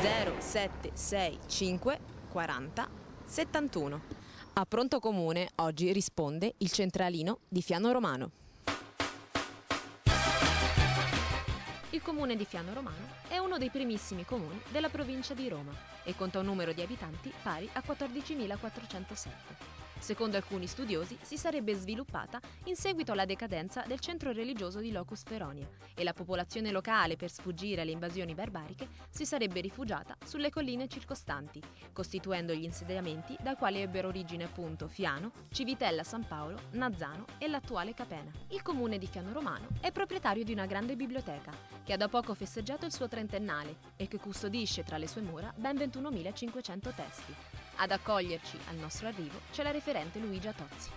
0765 40 71. A Pronto Comune oggi risponde il centralino di Fiano Romano. Il comune di Fiano Romano è uno dei primissimi comuni della provincia di Roma e conta un numero di abitanti pari a 14.407 secondo alcuni studiosi, si sarebbe sviluppata in seguito alla decadenza del centro religioso di Locus Feronia e la popolazione locale, per sfuggire alle invasioni barbariche, si sarebbe rifugiata sulle colline circostanti, costituendo gli insediamenti da quali ebbero origine appunto Fiano, Civitella San Paolo, Nazzano e l'attuale Capena. Il comune di Fiano Romano è proprietario di una grande biblioteca, che ha da poco festeggiato il suo trentennale e che custodisce tra le sue mura ben 21.500 testi. Ad accoglierci al nostro arrivo c'è la referente Luigia Tozzi.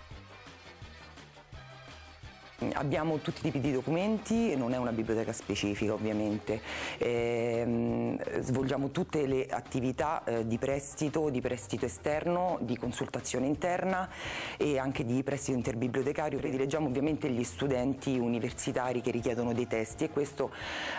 Abbiamo tutti i tipi di documenti, non è una biblioteca specifica ovviamente, eh, svolgiamo tutte le attività eh, di prestito, di prestito esterno, di consultazione interna e anche di prestito interbibliotecario. Predileggiamo ovviamente gli studenti universitari che richiedono dei testi e questo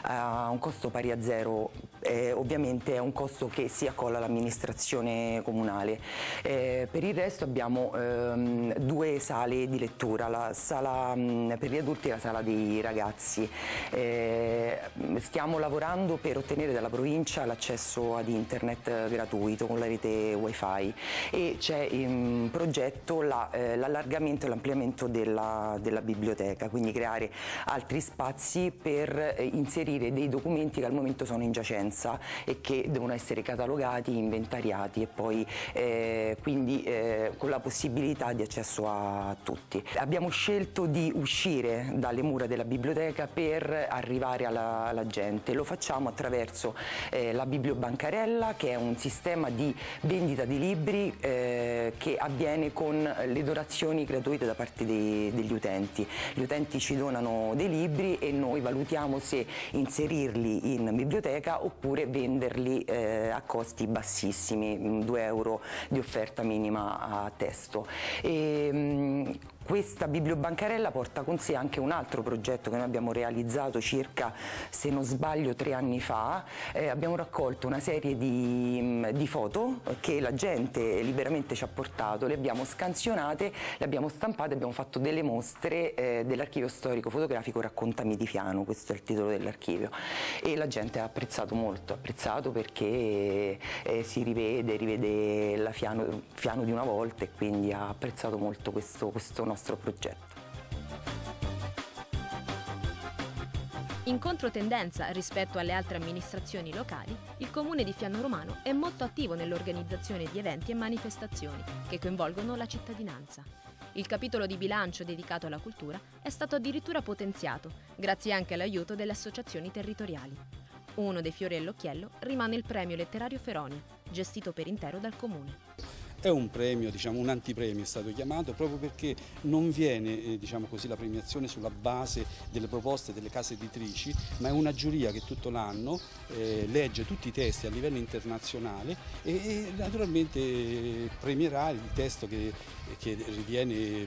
ha un costo pari a zero, eh, ovviamente è un costo che si accolla all'amministrazione comunale. Eh, per il resto abbiamo ehm, due sale di lettura, la sala per gli adulti la sala dei ragazzi. Eh, stiamo lavorando per ottenere dalla provincia l'accesso ad internet gratuito con la rete wifi e c'è in progetto l'allargamento la, eh, e l'ampliamento della, della, biblioteca, quindi creare altri spazi per eh, inserire dei documenti che al momento sono in giacenza e che devono essere catalogati, inventariati e poi eh, quindi eh, con la possibilità di accesso a tutti. Abbiamo scelto di uscire uscire dalle mura della biblioteca per arrivare alla, alla gente. Lo facciamo attraverso eh, la bibliobancarella che è un sistema di vendita di libri eh, che avviene con le donazioni gratuite da parte dei, degli utenti. Gli utenti ci donano dei libri e noi valutiamo se inserirli in biblioteca oppure venderli eh, a costi bassissimi, 2 euro di offerta minima a testo. E, mh, questa bibliobancarella porta con sé anche un altro progetto che noi abbiamo realizzato circa, se non sbaglio, tre anni fa. Eh, abbiamo raccolto una serie di, mm, di, foto che la gente liberamente ci ha portato, le abbiamo scansionate, le abbiamo stampate, abbiamo fatto delle mostre eh, dell'archivio storico fotografico Raccontami di Fiano, questo è il titolo dell'archivio. E la gente ha apprezzato molto, ha apprezzato perché eh, si rivede, rivede la Fiano, Fiano, di una volta e quindi ha apprezzato molto questo, questo nostro nostro progetto. In controtendenza rispetto alle altre amministrazioni locali, il comune di Fiano Romano è molto attivo nell'organizzazione di eventi e manifestazioni che coinvolgono la cittadinanza. Il capitolo di bilancio dedicato alla cultura è stato addirittura potenziato, grazie anche all'aiuto delle associazioni territoriali. Uno dei fiori all'occhiello rimane il premio letterario Feronia, gestito per intero dal comune. È un premio, diciamo, un antipremio è stato chiamato proprio perché non viene eh, diciamo così, la premiazione sulla base delle proposte delle case editrici, ma è una giuria che tutto l'anno eh, legge tutti i testi a livello internazionale e, e naturalmente premierà il testo che, che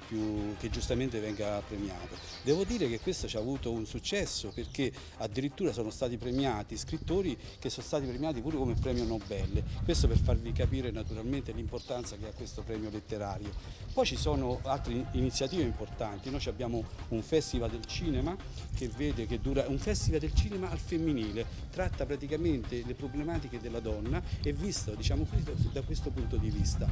più, che giustamente venga premiato. Devo dire che questo ci ha avuto un successo perché addirittura sono stati premiati scrittori che sono stati premiati pure come premio Nobel, questo per farvi capire naturalmente l'importanza importanza che ha questo premio letterario. Poi ci sono altre iniziative importanti, noi abbiamo un festival del cinema che vede che dura, un festival del cinema al femminile, tratta praticamente le problematiche della donna e visto diciamo, da questo punto di vista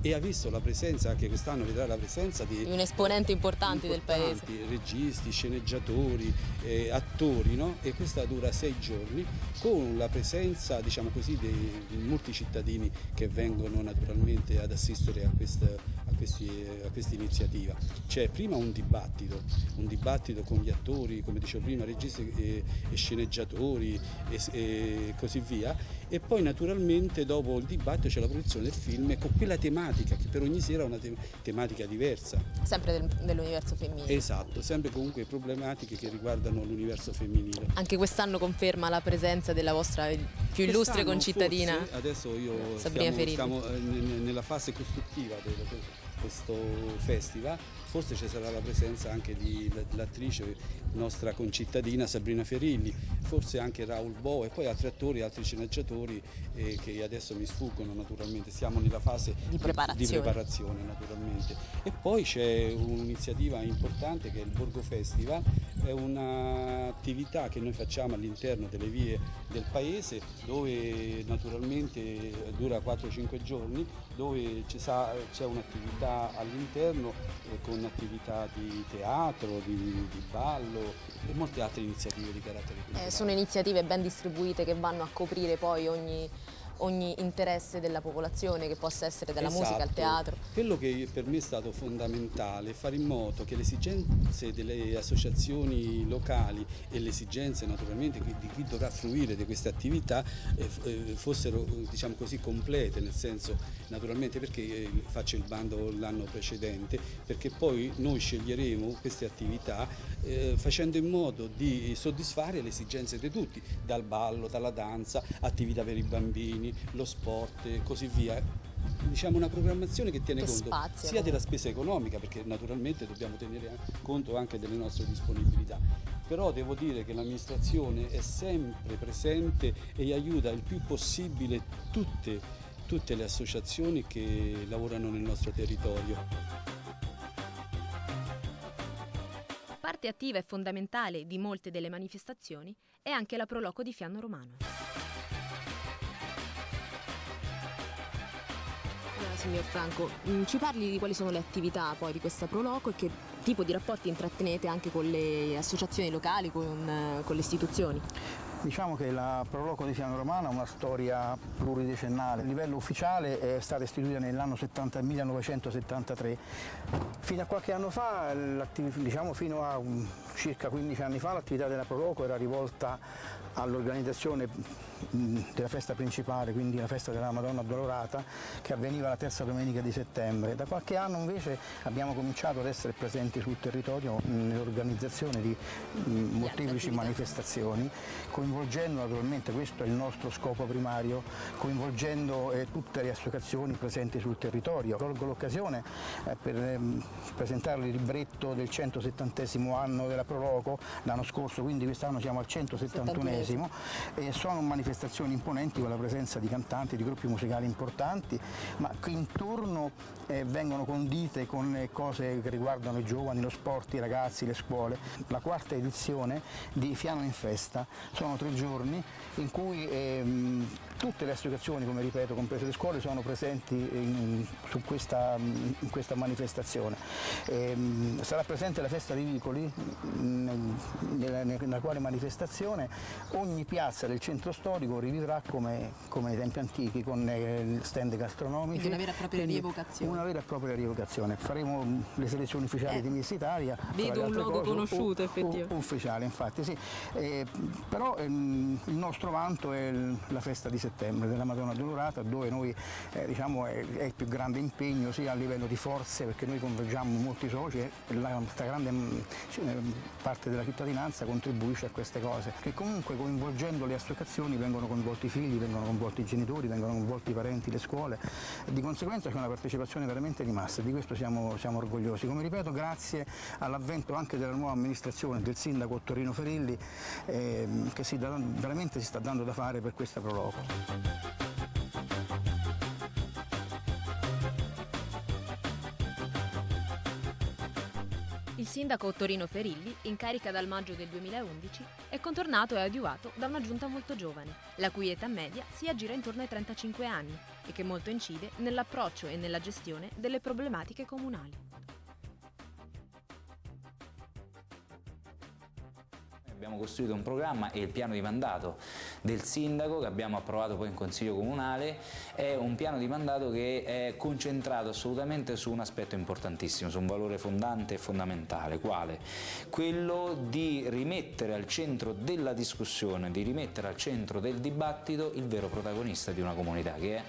e ha visto la presenza, anche quest'anno vedrà la presenza di un esponente importante del paese. Registi, sceneggiatori, eh, attori no? e questa dura sei giorni con la presenza diciamo così, di molti cittadini che vengono naturalmente ad assistere a questa, a questi, a questa iniziativa. C'è prima un dibattito, un dibattito con gli attori, come dicevo prima, registi e, e sceneggiatori e, e, così via e poi naturalmente dopo il dibattito c'è la produzione del film con quella tematica che per ogni sera è una te tematica diversa. Sempre del, dell'universo femminile. Esatto, sempre comunque problematiche che riguardano l'universo femminile. Anche quest'anno conferma la presenza della vostra più illustre concittadina. Adesso io Sabrina stiamo, stiamo eh, nella fase costruttiva. Del, questo festival. Forse ci sarà la presenza anche dell'attrice nostra concittadina Sabrina Ferilli, forse anche Raul Bo e poi altri attori, altri sceneggiatori eh, che adesso mi sfuggono naturalmente, siamo nella fase di preparazione, di preparazione naturalmente. E poi c'è un'iniziativa importante che è il Borgo Festival, è un'attività che noi facciamo all'interno delle vie del paese dove naturalmente dura 4-5 giorni, dove c'è un'attività all'interno eh, con attività di teatro, di, di, ballo e molte altre iniziative di carattere culturale. Eh, sono iniziative ben distribuite che vanno a coprire poi ogni ogni interesse della popolazione, che possa essere dalla esatto. musica al teatro. Quello che per me è stato fondamentale è fare in modo che le esigenze delle associazioni locali e le esigenze naturalmente di chi dovrà fruire di queste attività eh, eh, fossero diciamo così complete, nel senso naturalmente perché eh, faccio il bando l'anno precedente, perché poi noi sceglieremo queste attività eh, facendo in modo di soddisfare le esigenze di tutti, dal ballo, dalla danza, attività per i bambini, lo sport e così via diciamo una programmazione che tiene che conto spazio, sia della spesa economica perché naturalmente dobbiamo tenere conto anche delle nostre disponibilità però devo dire che l'amministrazione è sempre presente e aiuta il più possibile tutte, tutte le associazioni che lavorano nel nostro territorio. Parte attiva e fondamentale di molte delle manifestazioni è anche la Proloco di Fianno Romano. Signor Franco, mm, ci parli di quali sono le attività poi di questa Proloco e che tipo di rapporti intrattenete anche con le associazioni locali, con, eh, con le istituzioni? Diciamo che la Proloco di Fiano Romano ha una storia pluridecennale. A livello ufficiale è stata istituita nell'anno 1973. Fino a qualche anno fa, diciamo fino a circa 15 anni fa, l'attività della Proloco era rivolta all'organizzazione della festa principale, quindi la festa della Madonna Addolorata, che avveniva la terza domenica di settembre. Da qualche anno invece abbiamo cominciato ad essere presenti sul territorio nell'organizzazione di molteplici manifestazioni, coinvolgendo naturalmente, questo è il nostro scopo primario, coinvolgendo eh, tutte le associazioni presenti sul territorio. Colgo l'occasione eh, per eh, presentare il libretto del 170 anno della Proloco, l'anno scorso, quindi quest'anno siamo al 171esimo e sono manifestazioni imponenti con la presenza di cantanti, di gruppi musicali importanti, ma intorno eh, vengono condite con cose che riguardano i giovani, lo sport, i ragazzi, le scuole. La quarta edizione di Fiano in Festa sono tre giorni in cui ehm, tutte le associazioni, come ripeto, comprese le scuole, sono presenti in, questa, in questa, manifestazione. Ehm, sarà presente la festa dei vicoli, nella, nella, quale manifestazione ogni piazza del centro storico rivivrà come, come nei tempi antichi, con eh, stand gastronomici. Una vera e propria rievocazione. Una vera e propria rievocazione. Faremo le selezioni ufficiali eh, di Miss Italia. Vedo un logo cose, conosciuto, effettivamente. Ufficiale, infatti, sì. Eh, però ehm, il nostro vanto è la festa di settembre della Madonna Dolorata dove noi eh, diciamo è, è, il più grande impegno sia a livello di forze perché noi convergiamo molti soci e la, questa grande mm, parte della cittadinanza contribuisce a queste cose che comunque coinvolgendo le associazioni vengono coinvolti i figli, vengono coinvolti i genitori, vengono coinvolti i parenti, le scuole di conseguenza c'è una partecipazione veramente di massa e di questo siamo, siamo orgogliosi. Come ripeto grazie all'avvento anche della nuova amministrazione del sindaco Torino Ferilli eh, che si da, veramente si sta dando da fare per questa Proloco. Il sindaco Torino Ferilli, in carica dal maggio del 2011, è contornato e adiuvato da una giunta molto giovane, la cui età media si aggira intorno ai 35 anni e che molto incide nell'approccio e nella gestione delle problematiche comunali. Abbiamo costruito un programma e il piano di mandato del sindaco che abbiamo approvato poi in Consiglio Comunale è un piano di mandato che è concentrato assolutamente su un aspetto importantissimo, su un valore fondante e fondamentale, quale? Quello di rimettere al centro della discussione, di rimettere al centro del dibattito il vero protagonista di una comunità che è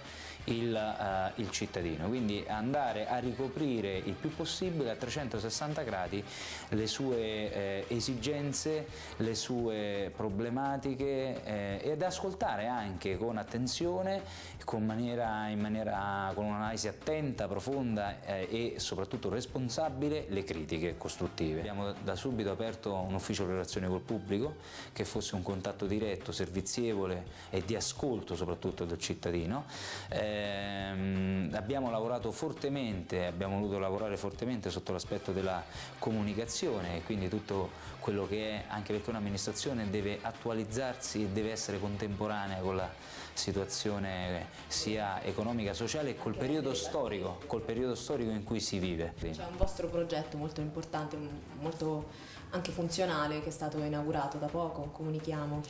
il, uh, il, cittadino, quindi andare a ricoprire il più possibile a 360 gradi le sue eh, esigenze, le sue problematiche eh, ed ascoltare anche con attenzione, con, maniera, maniera, con un'analisi attenta, profonda eh, e soprattutto responsabile le critiche costruttive. Abbiamo da subito aperto un ufficio di relazione col pubblico che fosse un contatto diretto, servizievole e di ascolto soprattutto del cittadino. Eh, abbiamo lavorato fortemente, abbiamo voluto lavorare fortemente sotto l'aspetto della comunicazione e quindi tutto quello che è, anche perché un'amministrazione deve attualizzarsi e deve essere contemporanea con la situazione sia economica, sociale e col periodo storico, col periodo storico in cui si vive. C'è un vostro progetto molto importante, molto anche funzionale che è stato inaugurato da poco, Comunichiamo.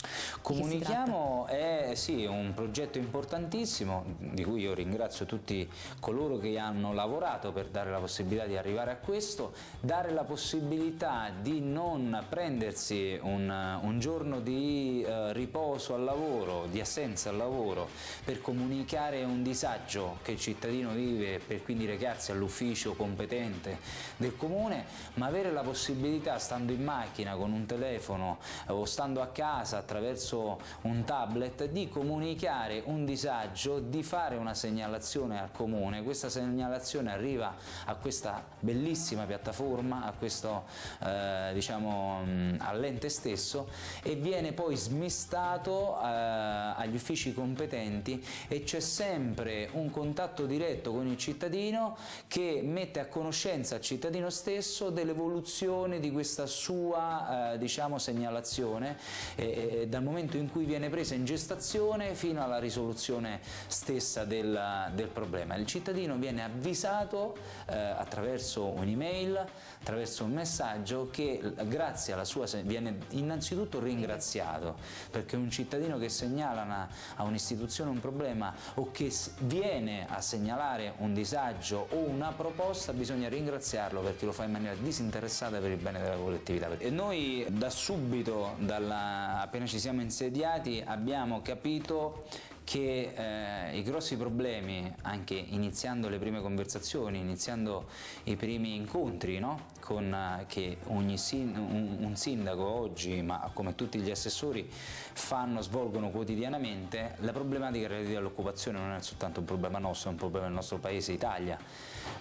Comunichiamo è sì, un progetto importantissimo di cui io ringrazio tutti coloro che hanno lavorato per dare la possibilità di arrivare a questo, dare la possibilità di non prendersi un, un giorno di eh, riposo al lavoro, di assenza al lavoro per comunicare un disagio che il cittadino vive per quindi recarsi all'ufficio competente del comune, ma avere la possibilità stando in macchina con un telefono eh, o stando a casa attraverso un tablet di comunicare un disagio, di fare una segnalazione al comune, questa segnalazione arriva a questa bellissima piattaforma, a questo eh, diciamo mm, all'ente stesso e viene poi smistato eh, agli uffici competenti e c'è sempre un contatto diretto con il cittadino che mette a conoscenza il cittadino stesso dell'evoluzione di questa sua eh, diciamo, segnalazione eh, dal momento in cui viene presa in gestazione fino alla risoluzione stessa del, del problema. Il cittadino viene avvisato eh, attraverso un'email, attraverso un messaggio che grazie alla sua viene innanzitutto ringraziato perché un cittadino che segnala una, a un'istituzione un problema o che viene a segnalare un disagio o una proposta bisogna ringraziarlo perché lo fa in maniera disinteressata per il bene della collettività. E noi da subito, dalla, appena ci siamo insediati, abbiamo capito che eh, i grossi problemi, anche iniziando le prime conversazioni, iniziando i primi incontri no? con, uh, che ogni sin un, un, sindaco oggi, ma come tutti gli assessori, fanno, svolgono quotidianamente, la problematica relativa all'occupazione non è soltanto un problema nostro, è un problema del nostro paese Italia.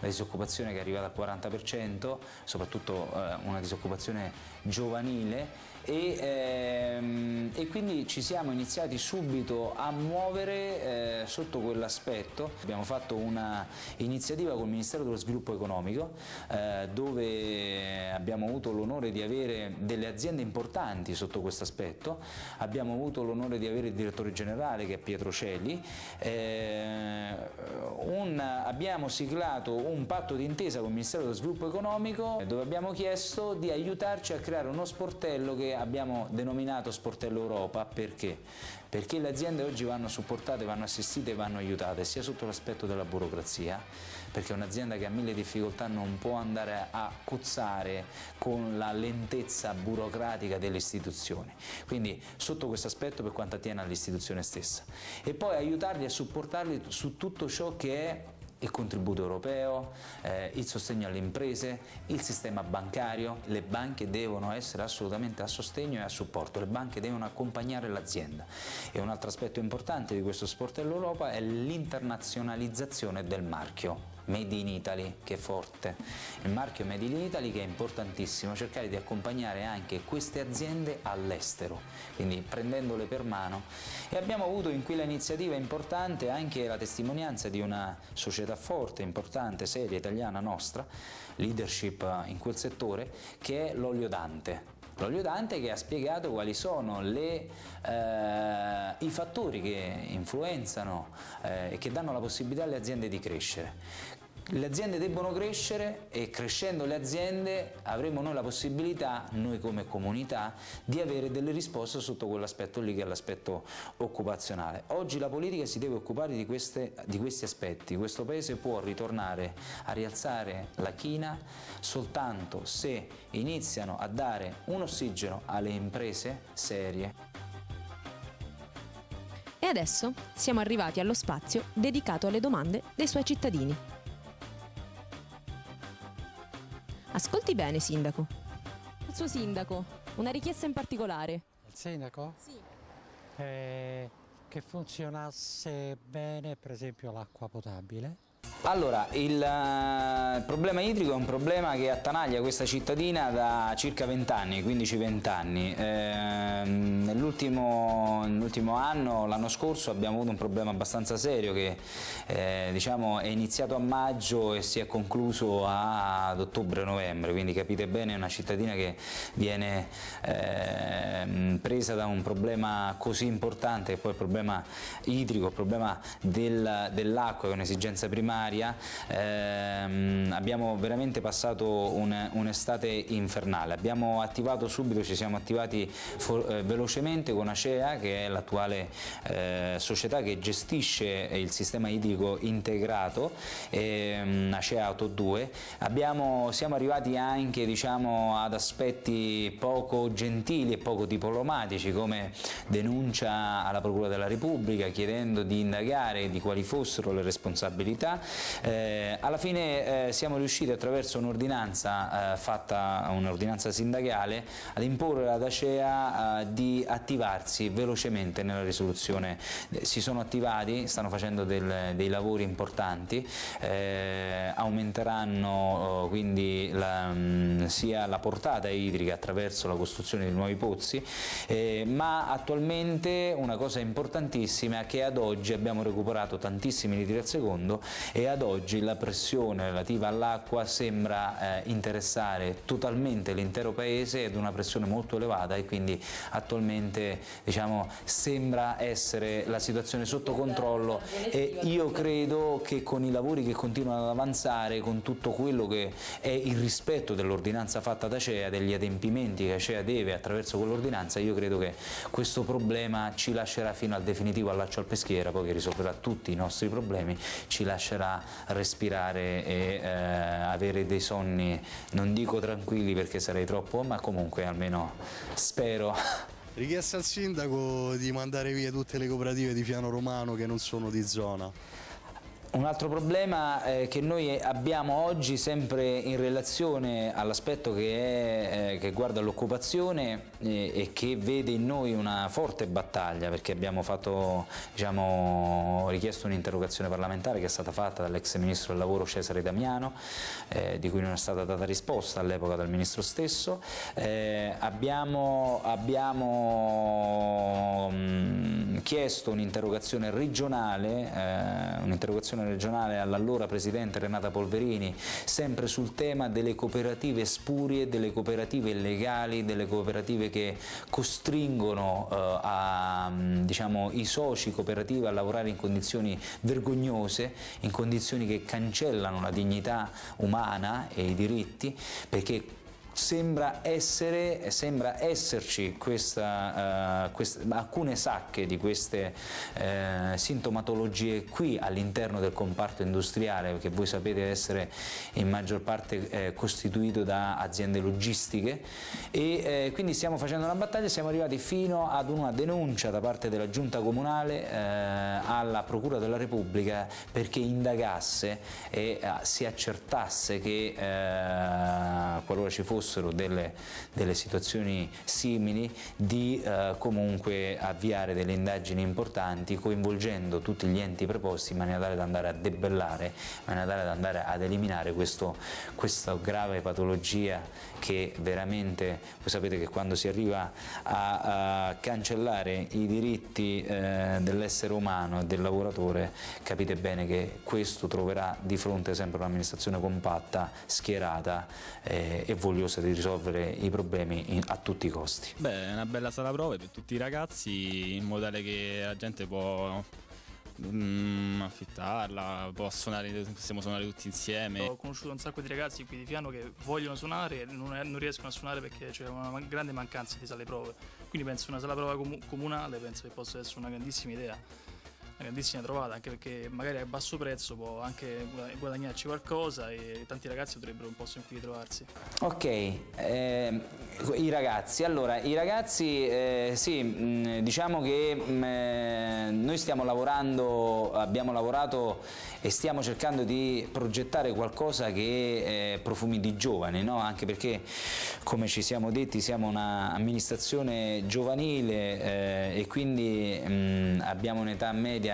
La disoccupazione che è arrivata al 40%, soprattutto uh, una disoccupazione giovanile, e, ehm, e, quindi ci siamo iniziati subito a muovere eh, sotto quell'aspetto. Abbiamo fatto un'iniziativa col Ministero dello Sviluppo Economico eh, dove abbiamo avuto l'onore di avere delle aziende importanti sotto questo aspetto, abbiamo avuto l'onore di avere il direttore generale che è Pietro Celli, eh, un, abbiamo siglato un patto d'intesa con il Ministero dello Sviluppo Economico dove abbiamo chiesto di aiutarci a creare uno sportello che abbiamo denominato Sportello Europa perché? Perché le aziende oggi vanno supportate, vanno assistite vanno aiutate sia sotto l'aspetto della burocrazia perché un'azienda che ha mille difficoltà non può andare a cozzare con la lentezza burocratica delle istituzioni. Quindi sotto questo aspetto per quanto attiene all'istituzione stessa. E poi aiutarli a supportarli su tutto ciò che è il contributo europeo, eh, il sostegno alle imprese, il sistema bancario, le banche devono essere assolutamente a sostegno e a supporto, le banche devono accompagnare l'azienda. E un altro aspetto importante di questo sportello Europa è l'internazionalizzazione del marchio. Made in Italy che è forte, il marchio Made in Italy che è importantissimo, cercare di accompagnare anche queste aziende all'estero, quindi prendendole per mano e abbiamo avuto in quella iniziativa importante anche la testimonianza di una società forte, importante, seria, italiana nostra, leadership in quel settore, che è l'olio Dante. L'olio Dante che ha spiegato quali sono le, eh, i fattori che influenzano e eh, che danno la possibilità alle aziende di crescere. Le aziende debbono crescere e crescendo le aziende avremo noi la possibilità, noi come comunità, di avere delle risposte sotto quell'aspetto lì che è l'aspetto occupazionale. Oggi la politica si deve occupare di, queste, di questi aspetti, questo Paese può ritornare a rialzare la china soltanto se iniziano a dare un ossigeno alle imprese serie. E adesso siamo arrivati allo spazio dedicato alle domande dei suoi cittadini. Ascolti bene, sindaco. Il suo sindaco Una richiesta in particolare? Il sindaco? Sì. Eh, che funzionasse bene per esempio l'acqua potabile allora, il, uh, problema idrico è un problema che attanaglia questa cittadina da circa 20 anni, 15-20 anni. Eh, nell'ultimo, anno, l'anno scorso, abbiamo avuto un problema abbastanza serio che eh, diciamo, è iniziato a maggio e si è concluso ad ottobre-novembre, quindi capite bene è una cittadina che viene ehm, presa da un problema così importante, che poi il problema idrico, il problema del, dell'acqua che è un'esigenza primaria straordinaria, ehm, abbiamo veramente passato un'estate un infernale, abbiamo attivato subito, ci siamo attivati for, eh, velocemente con Acea che è l'attuale eh, società che gestisce il sistema idrico integrato, ehm, Acea Auto 2, abbiamo, siamo arrivati anche diciamo, ad aspetti poco gentili e poco diplomatici come denuncia alla Procura della Repubblica chiedendo di indagare di quali fossero le responsabilità eh, alla fine eh, siamo riusciti attraverso un'ordinanza eh, fatta, un'ordinanza sindacale, ad imporre ad Acea eh, di attivarsi velocemente nella risoluzione. Eh, si sono attivati, stanno facendo del, dei lavori importanti, eh, aumenteranno oh, quindi la, mm, sia la portata idrica attraverso la costruzione di nuovi pozzi, ma attualmente una cosa importantissima è che ad oggi abbiamo recuperato tantissimi litri al secondo e ad oggi la pressione relativa all'acqua sembra eh, interessare totalmente l'intero paese ed una pressione molto elevata e quindi attualmente diciamo, sembra essere la situazione sotto controllo. e io credo che con i lavori che continuano ad avanzare, con tutto quello che è il rispetto dell'ordinanza fatta da CEA, degli adempimenti che CEA deve attraverso quell'ordinanza, io credo che questo problema ci lascerà fino al definitivo allaccio al peschiera, poi che risolverà tutti i nostri problemi, ci lascerà respirare e eh, avere dei sonni, non dico tranquilli perché sarei troppo, ma comunque almeno spero. Richiesta al sindaco di mandare via tutte le cooperative di Fiano Romano che non sono di zona. Un altro problema eh, che noi abbiamo oggi sempre in relazione all'aspetto che, eh, che, guarda l'occupazione eh, e che vede in noi una forte battaglia perché abbiamo fatto, diciamo, richiesto un'interrogazione parlamentare che è stata fatta dall'ex ministro del lavoro Cesare Damiano eh, di cui non è stata data risposta all'epoca dal ministro stesso. Eh, abbiamo, abbiamo mh, mm, chiesto un'interrogazione regionale, eh, un'interrogazione Commissione regionale all'allora Presidente Renata Polverini, sempre sul tema delle cooperative spurie, delle cooperative illegali, delle cooperative che costringono eh, a, diciamo, i soci cooperativi a lavorare in condizioni vergognose, in condizioni che cancellano la dignità umana e i diritti, perché sembra, essere, sembra esserci questa, uh, quest, alcune sacche di queste uh, sintomatologie qui all'interno del comparto industriale che voi sapete essere in maggior parte eh, costituito da aziende logistiche. E eh, quindi stiamo facendo una battaglia siamo arrivati fino ad una denuncia da parte della giunta comunale eh, alla Procura della Repubblica perché indagasse e si accertasse che qualora ci fosse fossero delle, delle situazioni simili di eh, comunque avviare delle indagini importanti coinvolgendo tutti gli enti preposti in maniera tale da andare a debellare, in maniera tale da andare ad eliminare questo, questa grave patologia che veramente, voi sapete che quando si arriva a, a cancellare i diritti eh, dell'essere umano e del lavoratore capite bene che questo troverà di fronte sempre un'amministrazione compatta, schierata eh, e vogliosa cerca di risolvere i problemi in, a tutti i costi. Beh, è una bella sala prove per tutti i ragazzi in modo tale che la gente può mm, affittarla, può suonare, possiamo suonare tutti insieme. Ho conosciuto un sacco di ragazzi qui di Fiano che vogliono suonare e non, non riescono a suonare perché c'è una grande mancanza di sale prove. Quindi penso una sala prova com- comunale penso che possa essere una grandissima idea grandissima trovata, anche perché magari a basso prezzo può anche guadagnarci qualcosa e tanti ragazzi potrebbero un posto in cui trovarsi. Ok, eh, i ragazzi, allora i ragazzi eh, sì, mh, diciamo che mh, eh, noi stiamo lavorando, abbiamo lavorato e stiamo cercando di progettare qualcosa che eh, profumi di giovani, no? anche perché come ci siamo detti siamo un'amministrazione giovanile eh, e quindi mh, abbiamo un'età media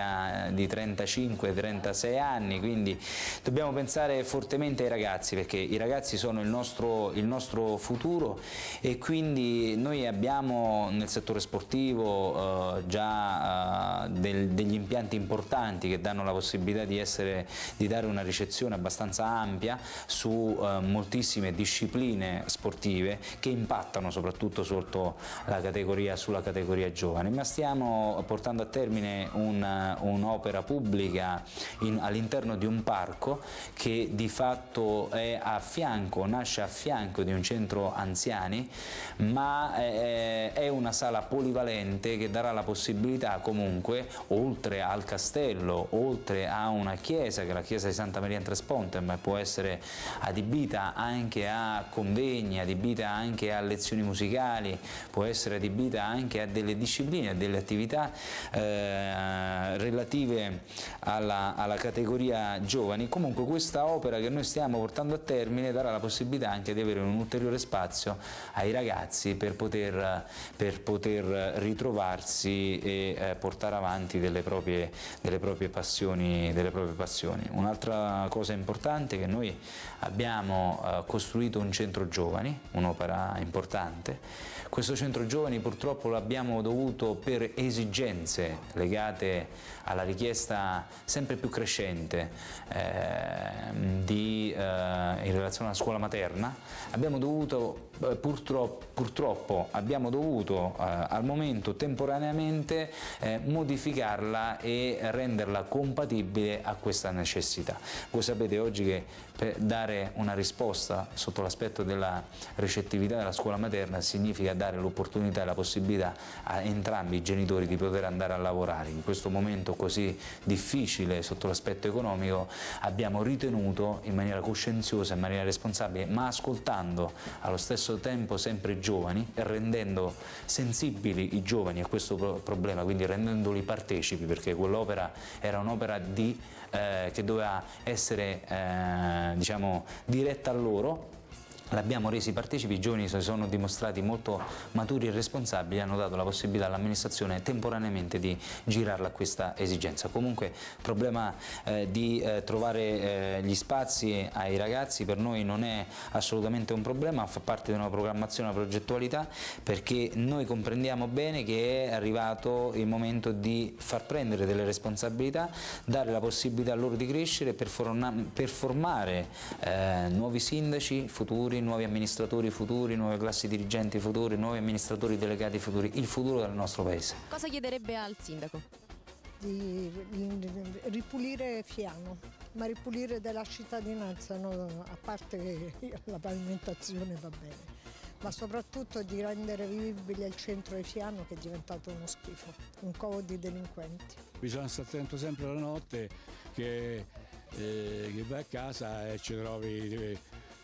di 35-36 anni, quindi dobbiamo pensare fortemente ai ragazzi perché i ragazzi sono il nostro, il nostro futuro e quindi noi abbiamo nel settore sportivo eh, già eh, del, degli impianti importanti che danno la possibilità di, essere, di dare una ricezione abbastanza ampia su eh, moltissime discipline sportive che impattano soprattutto la categoria, sulla categoria giovane, ma stiamo portando a termine un'opera un pubblica all'interno di un parco che di fatto è a fianco, nasce a fianco di un centro anziani, ma è, è una sala polivalente che darà la possibilità comunque, oltre al castello, oltre a una chiesa, che è la chiesa di Santa Maria in Tresponte, può essere adibita anche a convegni, adibita anche a lezioni musicali, può essere adibita anche a delle discipline, a delle attività eh, relative alla, alla categoria giovani. Comunque questa opera che noi stiamo portando a termine darà la possibilità anche di avere un ulteriore spazio ai ragazzi per poter, per poter ritrovarsi e eh, portare avanti delle proprie, delle proprie passioni. Passioni. Un'altra cosa importante è che noi abbiamo eh, costruito un centro giovani, un'opera importante. Questo centro giovani purtroppo l'abbiamo dovuto per esigenze legate alla richiesta sempre più crescente eh, di, eh, in relazione alla scuola materna, abbiamo dovuto eh, purtroppo, purtroppo, abbiamo dovuto eh, al momento temporaneamente eh, modificarla e renderla compatibile a questa necessità. Voi sapete oggi che per dare una risposta sotto l'aspetto della ricettività della scuola materna significa dare l'opportunità e la possibilità a entrambi i genitori di poter andare a lavorare. In questo momento così difficile sotto l'aspetto economico abbiamo ritenuto in maniera coscienziosa, in maniera responsabile, ma ascoltando allo stesso tempo sempre i giovani e rendendo sensibili i giovani a questo problema, quindi rendendoli partecipi, perché quell'opera era un'opera eh, che doveva essere eh, diciamo, diretta a loro L'abbiamo resi partecipi, i giovani si sono dimostrati molto maturi e responsabili hanno dato la possibilità all'amministrazione temporaneamente di girarla a questa esigenza. Comunque il problema eh, di eh, trovare eh, gli spazi ai ragazzi per noi non è assolutamente un problema, fa parte di una programmazione, una progettualità perché noi comprendiamo bene che è arrivato il momento di far prendere delle responsabilità, dare la possibilità a loro di crescere per, per formare eh, nuovi sindaci futuri nuovi amministratori futuri, nuove classi dirigenti futuri, nuovi amministratori delegati futuri, il futuro del nostro Paese. Cosa chiederebbe al Sindaco? Di ripulire Fiano, ma ripulire della cittadinanza, no? a parte che la pavimentazione va bene ma soprattutto di rendere vivibile il centro di Fiano che è diventato uno schifo, un covo di delinquenti. Bisogna stare attento sempre la notte che, eh, che vai a casa e ci trovi eh,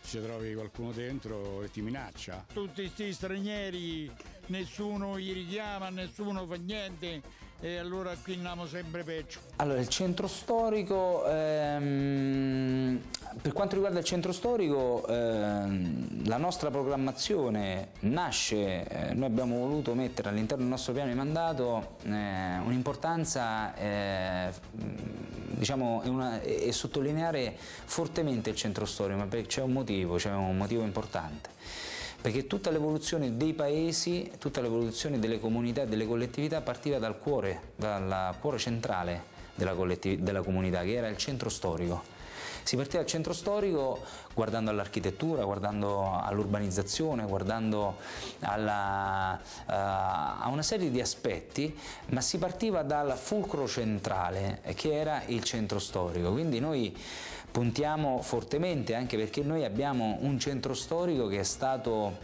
ci trovi qualcuno dentro e ti minaccia. Tutti questi stranieri, nessuno gli richiama, nessuno fa niente e allora qui andiamo sempre peggio. Allora, il centro storico, ehm, per quanto riguarda il centro storico, ehm, la nostra programmazione nasce, eh, noi abbiamo voluto mettere all'interno del nostro piano di mandato eh, un'importanza eh, diciamo, una, e sottolineare fortemente il centro storico, ma c'è un motivo, c'è un motivo importante perché tutta l'evoluzione dei paesi, tutta l'evoluzione delle comunità e delle collettività partiva dal cuore, dal cuore centrale della, della comunità, che era il centro storico. Si partiva dal centro storico guardando all'architettura, guardando all'urbanizzazione, guardando alla, uh, a una serie di aspetti, ma si partiva dal fulcro centrale che era il centro storico. Quindi noi puntiamo fortemente anche perché noi abbiamo un centro storico che è stato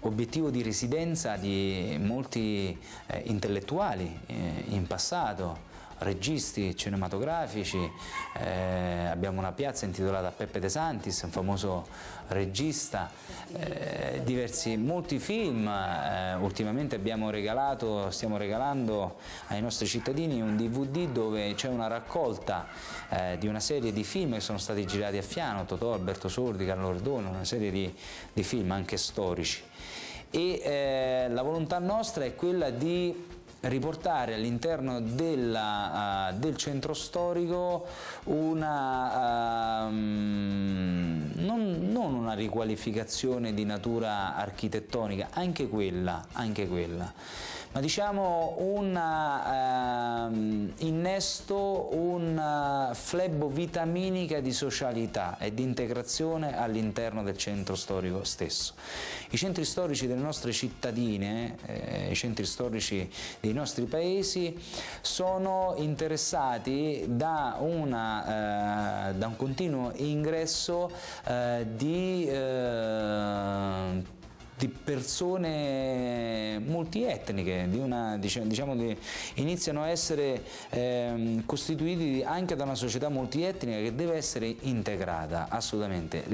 obiettivo di residenza di molti eh, intellettuali eh, in passato, registi cinematografici, eh, abbiamo una piazza intitolata Peppe De Santis, un famoso regista, eh, diversi, molti film, eh, ultimamente abbiamo regalato, stiamo regalando ai nostri cittadini un DVD dove c'è una raccolta eh, di una serie di film che sono stati girati a Fiano, Totò, Alberto Sordi, Carlo Ordone, una serie di, di film anche storici. E eh, la volontà nostra è quella di riportare all'interno uh, del centro storico una, uh, non, non, una riqualificazione di natura architettonica, anche quella, anche quella ma diciamo un uh, innesto, un flebo vitaminica di socialità e di integrazione all'interno del centro storico stesso. I centri storici delle nostre cittadine, eh, i centri storici dei nostri paesi sono interessati da, una, eh, da un continuo ingresso eh, di eh, di persone multietniche, di una, diciamo, di, iniziano a essere eh, costituiti anche da una società multietnica che deve essere integrata assolutamente.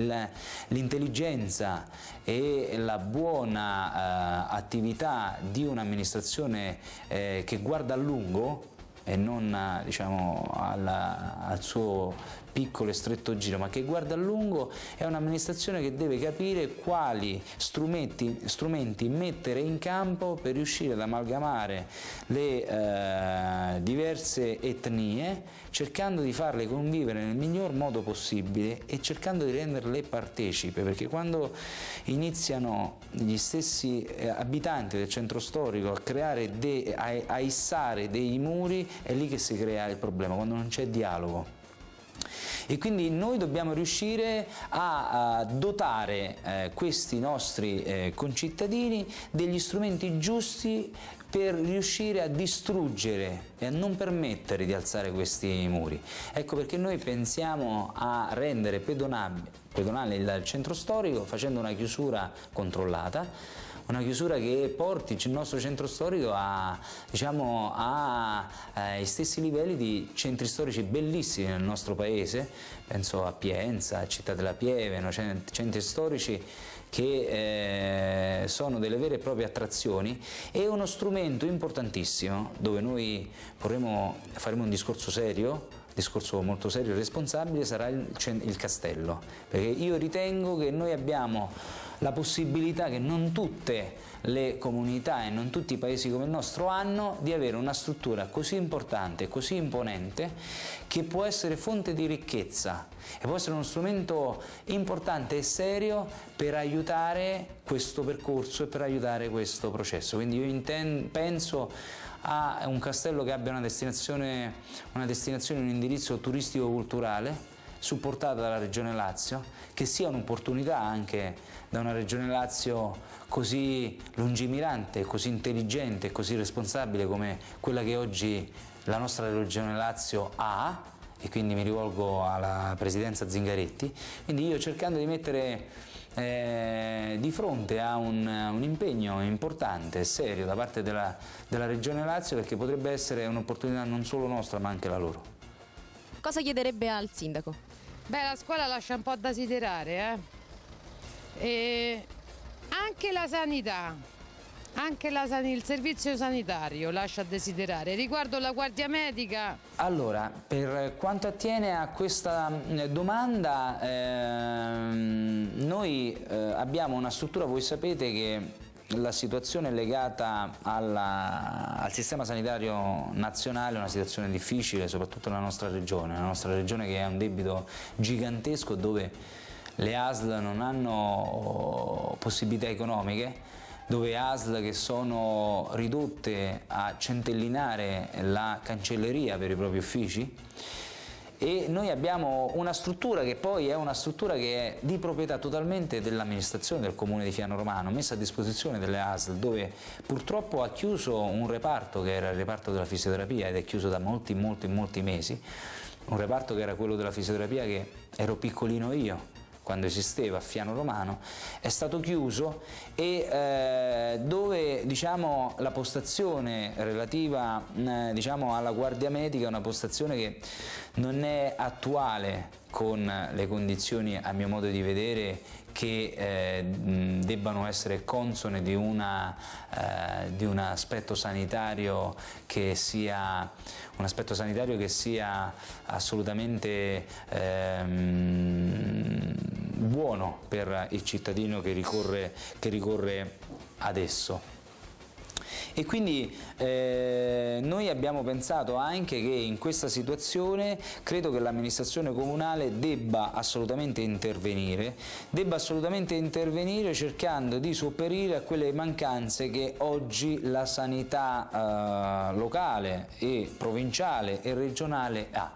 L'intelligenza e la buona eh, attività di un'amministrazione eh, che guarda a lungo e non diciamo, alla, al suo piccolo e stretto giro, ma che guarda a lungo, è un'amministrazione che deve capire quali strumenti, strumenti, mettere in campo per riuscire ad amalgamare le eh, diverse etnie, cercando di farle convivere nel miglior modo possibile e cercando di renderle partecipe, perché quando iniziano gli stessi eh, abitanti del centro storico a creare, de, a, a issare dei muri, è lì che si crea il problema, quando non c'è dialogo e quindi noi dobbiamo riuscire a, a dotare eh, questi nostri eh, concittadini degli strumenti giusti per riuscire a distruggere e a non permettere di alzare questi muri. Ecco perché noi pensiamo a rendere pedonale il centro storico facendo una chiusura controllata una chiusura che porti il nostro centro storico a, diciamo, a, ai eh, stessi livelli di centri storici bellissimi nel nostro paese, penso a Pienza, a Città della Pieve, no? centri storici che eh, sono delle vere e proprie attrazioni e uno strumento importantissimo dove noi vorremmo, faremo un discorso serio discorso molto serio e responsabile sarà il, il castello perché io ritengo che noi abbiamo la possibilità che non tutte le comunità e non tutti i paesi come il nostro hanno di avere una struttura così importante, così imponente che può essere fonte di ricchezza e può essere uno strumento importante e serio per aiutare questo percorso e per aiutare questo processo. Quindi io penso a un castello che abbia una destinazione, una destinazione un indirizzo turistico-culturale supportata dalla Regione Lazio, che sia un'opportunità anche da una Regione Lazio così lungimirante, così intelligente così responsabile come quella che oggi la nostra Regione Lazio ha e quindi mi rivolgo alla Presidenza Zingaretti, quindi io cercando di mettere eh, di fronte a un, un, impegno importante e serio da parte della, della Regione Lazio perché potrebbe essere un'opportunità non solo nostra ma anche la loro. Cosa chiederebbe al Sindaco? Beh, la scuola lascia un po' da desiderare, eh? E anche la sanità, anche la, il servizio sanitario lascia a desiderare. Riguardo la guardia medica... Allora, per quanto attiene a questa domanda, ehm, noi eh, abbiamo una struttura, voi sapete che la situazione legata alla, al sistema sanitario nazionale è una situazione difficile, soprattutto nella nostra regione, la nostra regione che ha un debito gigantesco dove le ASL non hanno possibilità economiche, dove ASL che sono ridotte a centellinare la cancelleria per i propri uffici e noi abbiamo una struttura che poi è una struttura che è di proprietà totalmente dell'amministrazione del comune di Fiano Romano, messa a disposizione delle ASL, dove purtroppo ha chiuso un reparto che era il reparto della fisioterapia ed è chiuso da molti, molti, molti mesi, un reparto che era quello della fisioterapia che ero piccolino io, quando esisteva a Fiano Romano, è stato chiuso e eh, dove diciamo, la postazione relativa eh, diciamo, alla guardia medica è una postazione che non è attuale con le condizioni a mio modo di vedere che eh, debbano essere consone di, una, eh, di, un aspetto sanitario che sia aspetto sanitario che sia assolutamente ehm, buono per il cittadino che ricorre, che ricorre adesso. E quindi eh, noi abbiamo pensato anche che in questa situazione credo che l'amministrazione comunale debba assolutamente intervenire, debba assolutamente intervenire cercando di sopperire a quelle mancanze che oggi la sanità eh, locale e provinciale e regionale ha.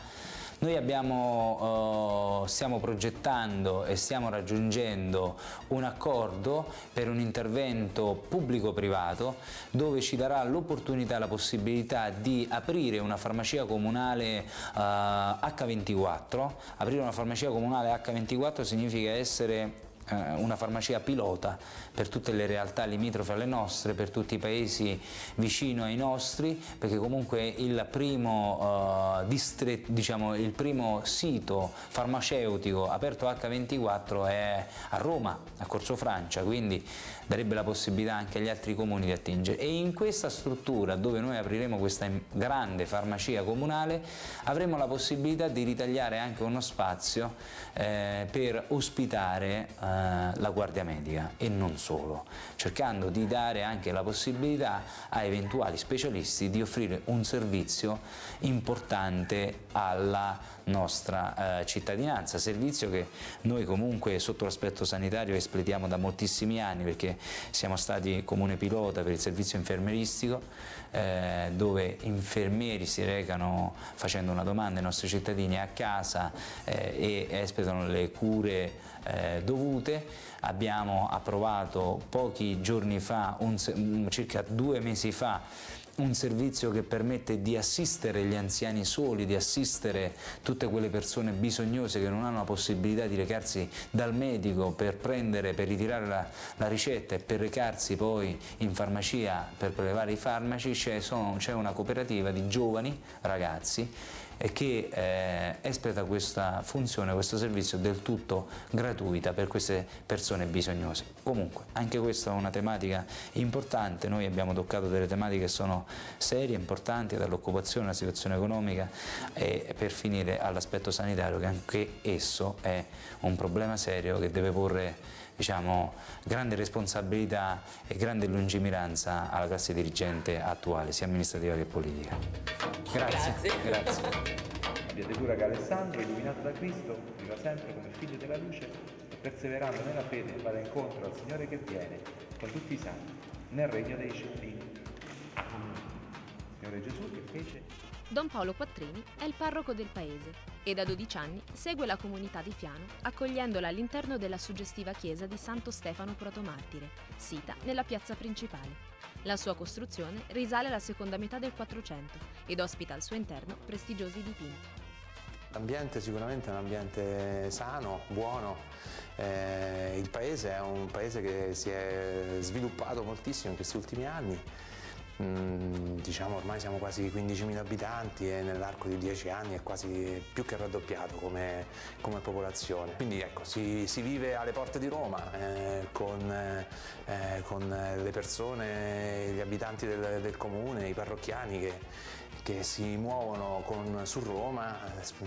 Noi abbiamo, eh, stiamo progettando e stiamo raggiungendo un accordo per un intervento pubblico-privato dove ci darà l'opportunità, la possibilità di aprire una farmacia comunale eh, H24. Aprire una farmacia comunale H24 significa essere eh, una farmacia pilota per tutte le realtà limitrofe alle nostre, per tutti i paesi vicino ai nostri, perché comunque il primo, uh, distretto, diciamo, il primo sito farmaceutico aperto H24 è a Roma, a Corso Francia, quindi darebbe la possibilità anche agli altri comuni di attingere. E in questa struttura dove noi apriremo questa grande farmacia comunale avremo la possibilità di ritagliare anche uno spazio eh, per ospitare eh, la guardia medica e non solo, cercando di dare anche la possibilità a eventuali specialisti di offrire un servizio importante alla nostra eh, cittadinanza, servizio che noi comunque sotto l'aspetto sanitario espletiamo da moltissimi anni perché siamo stati comune pilota per il servizio infermeristico eh, dove infermieri si recano facendo una domanda ai nostri cittadini a casa eh, e espletano le cure eh, dovute. Abbiamo approvato pochi giorni fa, un, circa due mesi fa, un servizio che permette di assistere gli anziani soli, di assistere tutte quelle persone bisognose che non hanno la possibilità di recarsi dal medico per prendere, per ritirare la, la ricetta e per recarsi poi in farmacia per prelevare i farmaci, c'è una cooperativa di giovani ragazzi e che eh, espleta questa funzione, questo servizio del tutto gratuita per queste persone bisognose. Comunque, anche questa è una tematica importante, noi abbiamo toccato delle tematiche che sono serie, importanti, dall'occupazione alla situazione economica e per finire all'aspetto sanitario che anche esso è un problema serio che deve porre diciamo, grande responsabilità e grande lungimiranza alla classe dirigente attuale, sia amministrativa che politica. Grazie. Grazie. Grazie. Beatetura che Alessandro, illuminato da Cristo, viva sempre come figlio della luce e perseverando nella fede vada incontro al Signore che viene con tutti i santi nel regno dei cieli. Signore Gesù che fece Don Paolo Quattrini è il parroco del paese e da 12 anni segue la comunità di Fiano accogliendola all'interno della suggestiva chiesa di Santo Stefano Protomartire, sita nella piazza principale. La sua costruzione risale alla seconda metà del 400 ed ospita al suo interno prestigiosi dipinti. L'ambiente sicuramente è un ambiente sano, buono, eh, il paese è un paese che si è sviluppato moltissimo in questi ultimi anni, Mm, diciamo ormai siamo quasi 15.000 abitanti e nell'arco di 10 anni è quasi più che raddoppiato come, come popolazione. Quindi ecco, si, si, vive alle porte di Roma eh, con, eh, con, le persone, gli abitanti del, del comune, i parrocchiani che che si muovono con, su Roma,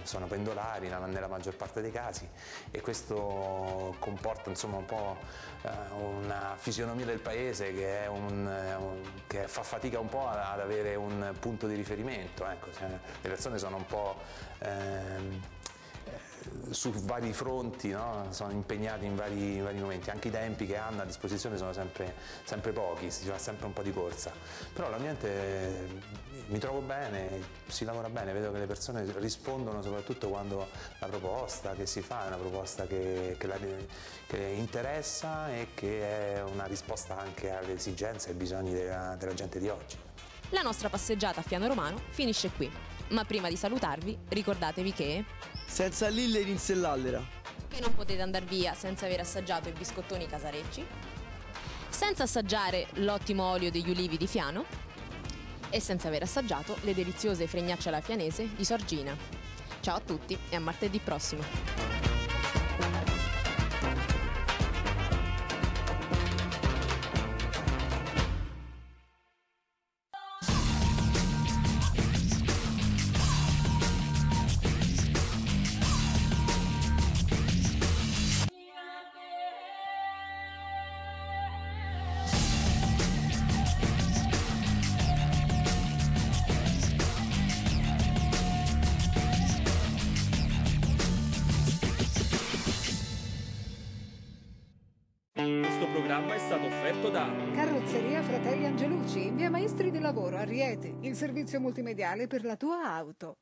sono pendolari nella maggior parte dei casi e questo comporta insomma, un po' eh, una fisionomia del paese che, un, un, che, fa fatica un po' ad avere un punto di riferimento. Ecco, le persone sono un po' ehm, su vari fronti, no? sono impegnati in vari, in vari, momenti, anche i tempi che hanno a disposizione sono sempre, sempre, pochi, si fa sempre un po' di corsa, però l'ambiente mi trovo bene, si lavora bene, vedo che le persone rispondono soprattutto quando la proposta che si fa è una proposta che, che, la, che interessa e che è una risposta anche alle esigenze e ai bisogni della, della gente di oggi. La nostra passeggiata a Fiano Romano finisce qui, ma prima di salutarvi ricordatevi che... Senza lille rinse l'allera. che non potete andare via senza aver assaggiato i biscottoni casarecci, senza assaggiare l'ottimo olio degli ulivi di Fiano e senza aver assaggiato le deliziose fregnacce alla fianese di Sorgina. Ciao a tutti e a martedì prossimo. Multimediale per la tua auto.